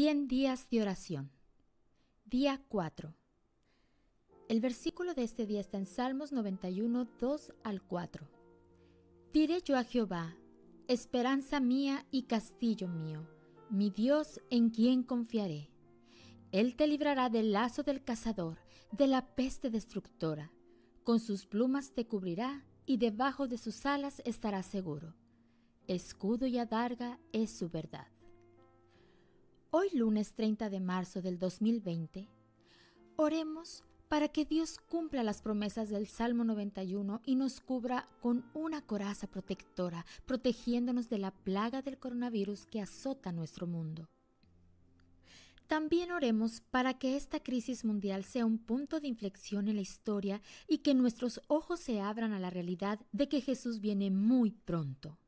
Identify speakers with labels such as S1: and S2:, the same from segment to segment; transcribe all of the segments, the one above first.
S1: 100 días de oración. Día 4. El versículo de este día está en Salmos 91, 2 al 4. Diré yo a Jehová, esperanza mía y castillo mío, mi Dios en quien confiaré. Él te librará del lazo del cazador, de la peste destructora. Con sus plumas te cubrirá y debajo de sus alas estarás seguro. Escudo y adarga es su verdad. Hoy lunes 30 de marzo del 2020, oremos para que Dios cumpla las promesas del Salmo 91 y nos cubra con una coraza protectora, protegiéndonos de la plaga del coronavirus que azota nuestro mundo. También oremos para que esta crisis mundial sea un punto de inflexión en la historia y que nuestros ojos se abran a la realidad de que Jesús viene muy pronto.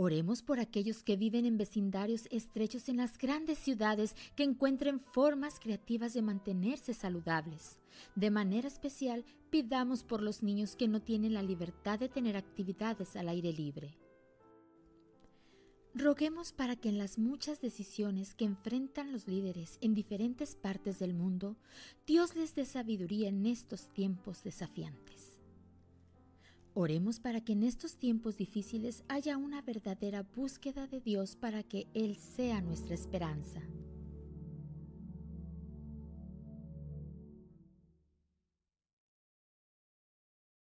S1: Oremos por aquellos que viven en vecindarios estrechos en las grandes ciudades que encuentren formas creativas de mantenerse saludables. De manera especial, pidamos por los niños que no tienen la libertad de tener actividades al aire libre. Roguemos para que en las muchas decisiones que enfrentan los líderes en diferentes partes del mundo, Dios les dé sabiduría en estos tiempos desafiantes. Oremos para que en estos tiempos difíciles haya una verdadera búsqueda de Dios para que Él sea nuestra esperanza.